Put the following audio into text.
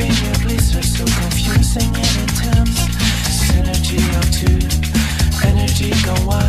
opinion bliss are so confusing and intense. Synergy of two, energy gone wild.